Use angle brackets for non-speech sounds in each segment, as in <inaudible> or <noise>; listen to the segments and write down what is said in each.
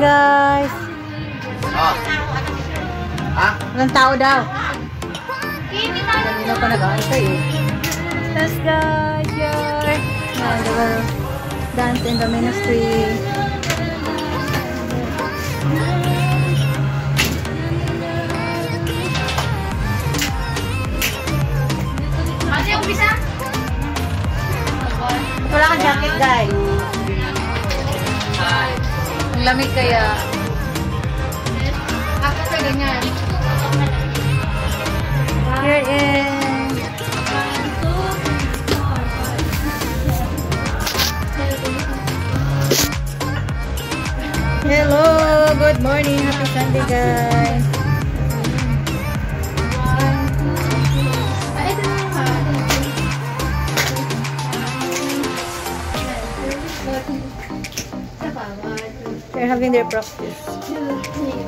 guys. Ah. Ha? Walang tao daw. Kanina pa nag-aantay eh. Yes guys, were dance in the ministry. Ang lamig kaya. Ako sa ganyan. Here is... Hello! Good morning! Happy Sunday guys! They're having their practice.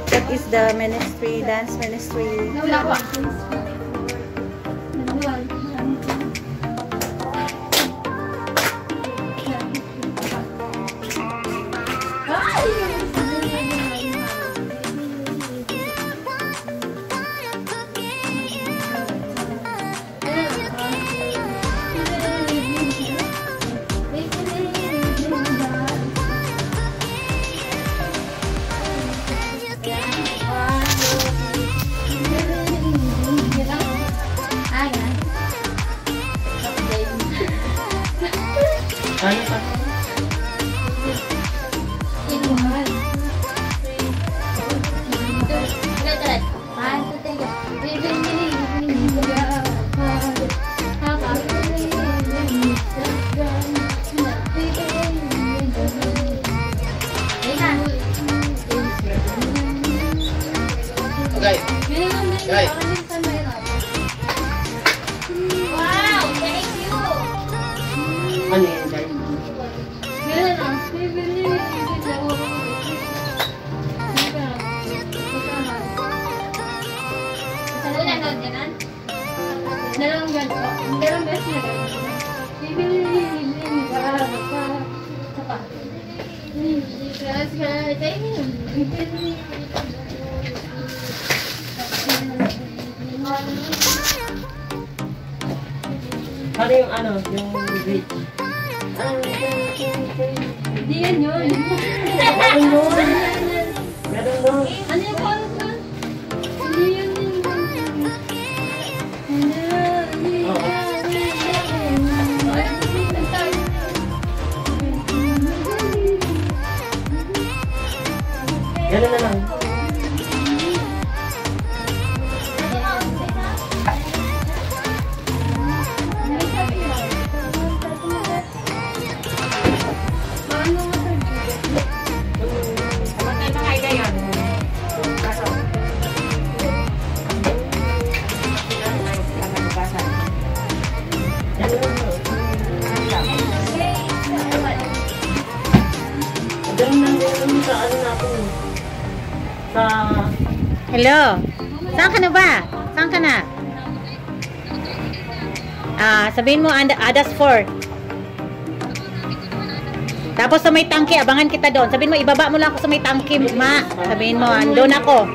That is the ministry, dance ministry. Nawala ko. Yes, guys, thank you. Ano yung ano? Yung bridge? Hindi yan yun. Meron nun. Meron nun. Ano Gano'n na lang. Ganun lang din sa ano natin. Sa Hello! Saan ka na ba? Saan ka na? Ah, sabihin mo and Adas 4. Tapos sa may tangke, abangan kita doon. Sabihin mo, ibaba mo lang ako sa may tangke, ma. Sabihin mo, andun ako.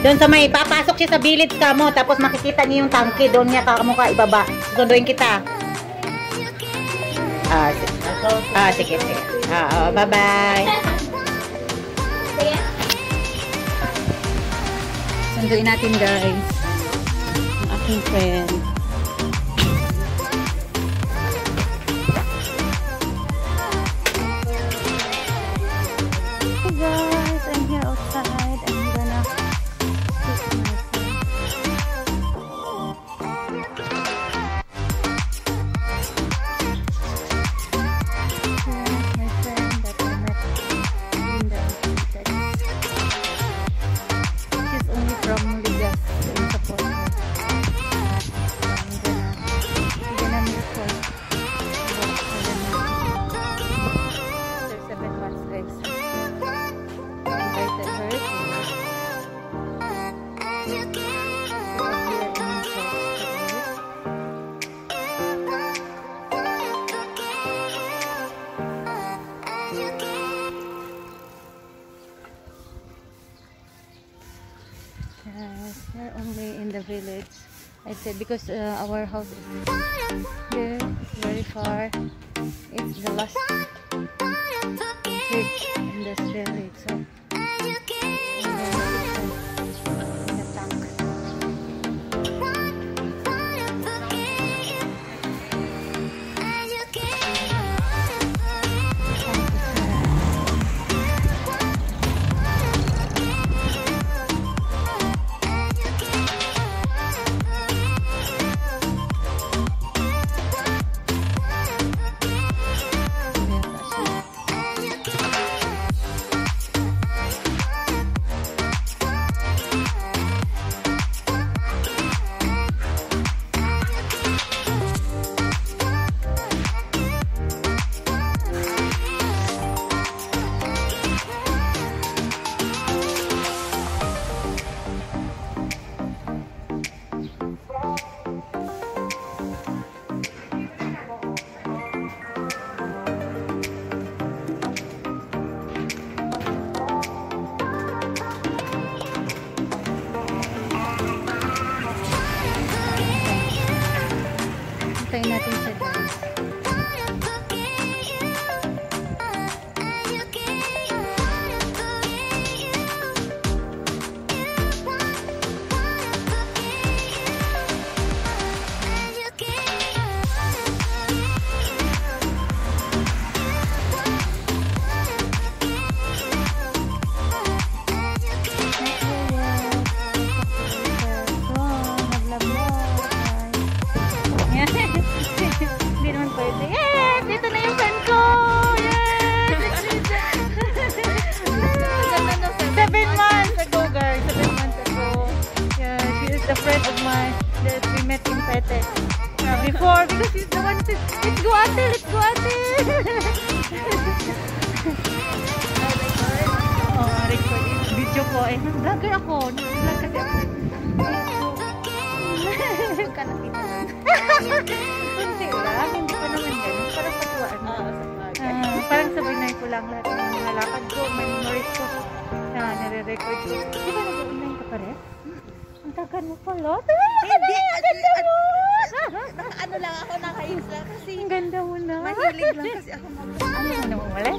Doon sa may, papasok siya sa village ka mo, tapos makikita niya yung tangke, doon niya ka mo ka ibaba. Sunduin kita. Ah, si- Ako, ah sige, sige. Ah, oh, bye-bye. Sunduin natin, guys. Ang aking friend. I said because uh, our house is there, it's very far. It's the last street in village. So, Hintayin natin siya that we met in Pete. Uh, before, because she's the one who said, let's go ate, let's go ate! oh, record. Video ko. Eh, vlogger ako. Vlog kasi ako. Ka nakita. <laughs> Hindi lang, hindi ko naman ganun. Parang patuwaan. Oo, sa. Ah, parang sabay na ko lang lahat ng mga lakad ko, memories ko na nare-record ko. Di ba nag-online ka pa rin? Tagal mo pala. Hindi! <laughs> Ano lang ako, nakayos lang kasi Ang ganda mo na. mahilig lang kasi ako mag Ano mo wala?